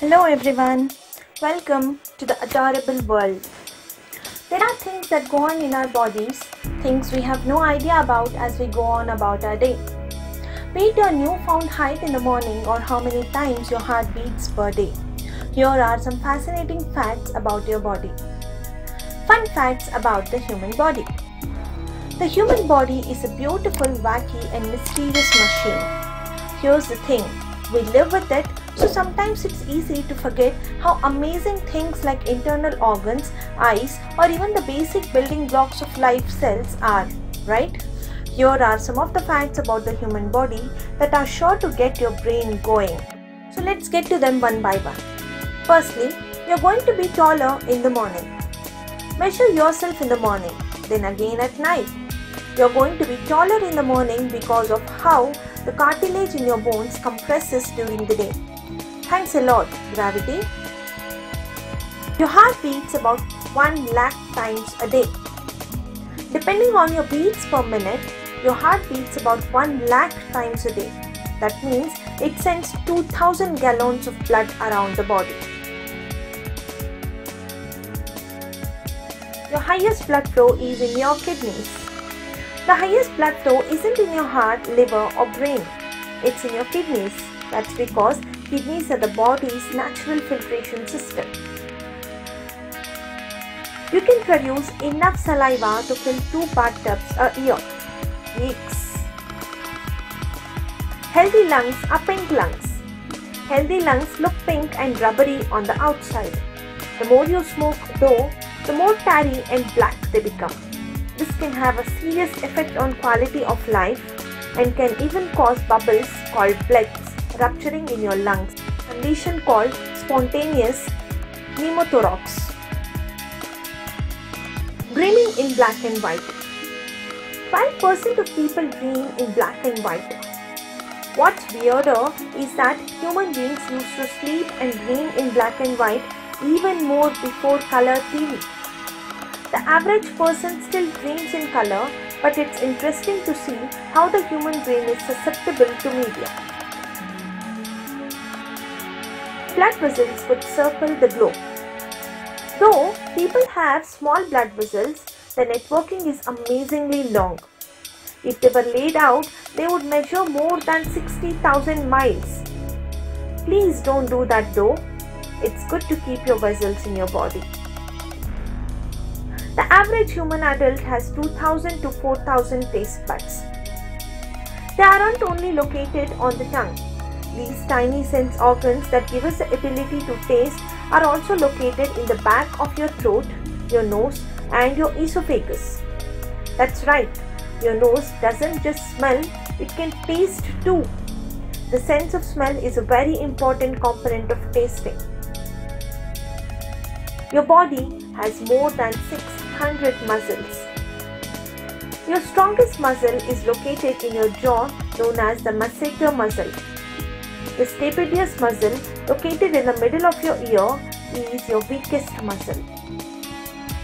Hello everyone, welcome to the adorable world. There are things that go on in our bodies, things we have no idea about as we go on about our day. Be it your newfound height in the morning or how many times your heart beats per day. Here are some fascinating facts about your body. Fun facts about the human body. The human body is a beautiful, wacky, and mysterious machine. Here's the thing we live with it, so sometimes it's easy to forget how amazing things like internal organs, eyes, or even the basic building blocks of life cells are, right? Here are some of the facts about the human body that are sure to get your brain going. So let's get to them one by one. Firstly, you're going to be taller in the morning. Measure yourself in the morning, then again at night. You're going to be taller in the morning because of how the cartilage in your bones compresses during the day. Thanks a lot, gravity. Your heart beats about 1 lakh times a day. Depending on your beats per minute, your heart beats about 1 lakh times a day. That means it sends 2000 gallons of blood around the body. Your highest blood flow is in your kidneys. The highest blood flow isn't in your heart, liver or brain. It's in your kidneys. That's because kidneys are the body's natural filtration system. You can produce enough saliva to fill two bathtubs a year. Yikes! Healthy lungs are pink lungs. Healthy lungs look pink and rubbery on the outside. The more you smoke though, the more tarry and black they become. This can have a serious effect on quality of life and can even cause bubbles called blebs rupturing in your lungs, condition called spontaneous pneumothorax. Dreaming in black and white. 5% of people dream in black and white. What's weirder is that human beings used to sleep and dream in black and white even more before color TV. The average person still dreams in color, but it's interesting to see how the human brain is susceptible to media. Blood vessels would circle the globe. Though people have small blood vessels, the networking is amazingly long. If they were laid out, they would measure more than 60,000 miles. Please don't do that though. It's good to keep your vessels in your body. The average human adult has 2000 to 4000 taste buds. They aren't only located on the tongue. These tiny sense organs that give us the ability to taste are also located in the back of your throat, your nose, and your esophagus. That's right, your nose doesn't just smell, it can taste too. The sense of smell is a very important component of tasting. Your body has more than 600 muscles. Your strongest muscle is located in your jaw known as the masseter muscle. The stapedius muscle located in the middle of your ear is your weakest muscle.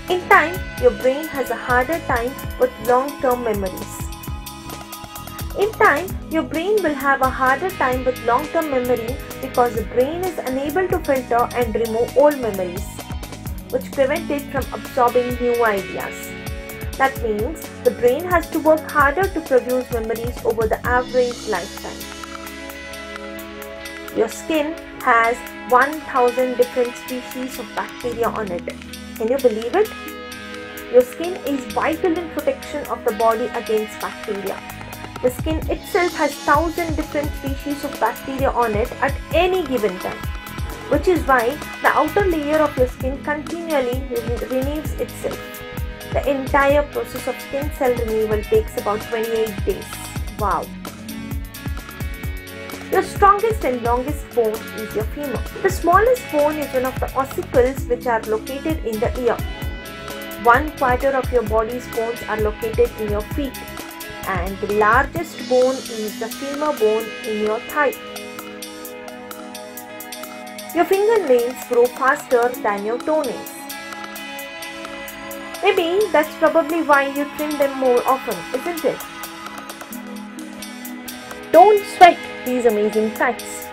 In time, your brain has a harder time with long-term memories. In time, your brain will have a harder time with long-term memory because the brain is unable to filter and remove old memories, which prevent it from absorbing new ideas. That means the brain has to work harder to produce memories over the average lifetime. Your skin has 1000 different species of bacteria on it. Can you believe it? Your skin is vital in protection of the body against bacteria. The skin itself has 1000 different species of bacteria on it at any given time, which is why the outer layer of your skin continually renews itself. The entire process of skin cell renewal takes about 28 days. Wow! Your strongest and longest bone is your femur. The smallest bone is one of the ossicles which are located in the ear. One quarter of your body's bones are located in your feet and the largest bone is the femur bone in your thigh. Your fingernails grow faster than your toenails. Maybe that's probably why you trim them more often, isn't it? Don't sweat these amazing facts.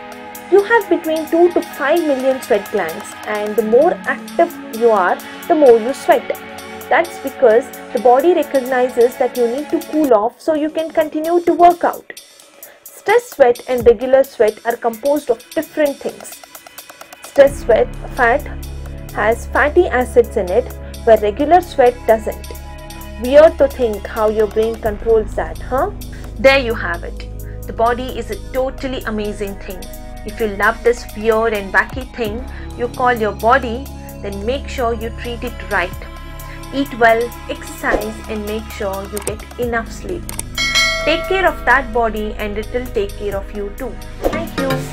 You have between 2 to 5 million sweat glands, and the more active you are, the more you sweat. That's because the body recognizes that you need to cool off so you can continue to work out. Stress sweat and regular sweat are composed of different things. Stress sweat fat has fatty acids in it, where regular sweat doesn't. Weird to think how your brain controls that, huh? There you have it. The body is a totally amazing thing. If you love this weird and wacky thing you call your body, then make sure you treat it right. Eat well, exercise, and make sure you get enough sleep. Take care of that body and it will take care of you too. Thank you.